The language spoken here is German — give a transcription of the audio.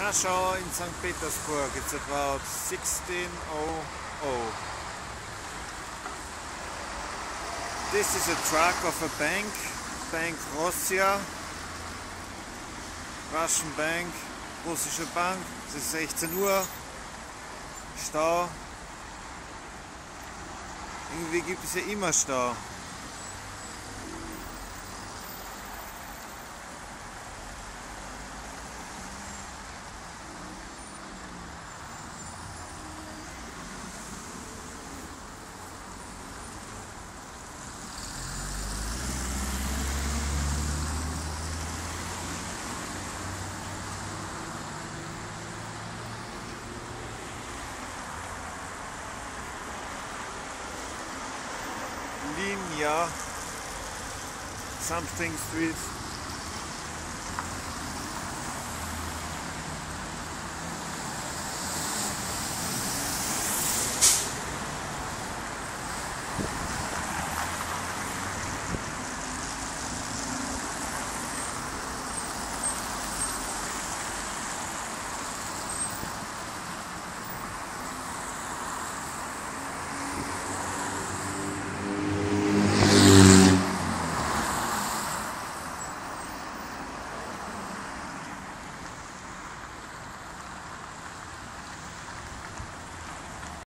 Warschau in St. Petersburg. It's about 1600. This is a truck of a bank, Bank Rossia, Russian Bank, russische Bank. Es ist 16 Uhr, Stau. Irgendwie gibt es ja immer Stau. Sardinia, something sweet.